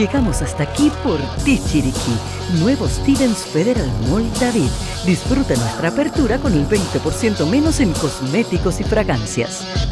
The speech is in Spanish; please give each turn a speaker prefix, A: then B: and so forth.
A: Llegamos hasta aquí por ti, Chiriquí. Nuevo Stevens Federal Mall David. Disfruta nuestra apertura con el 20% menos en cosméticos y fragancias.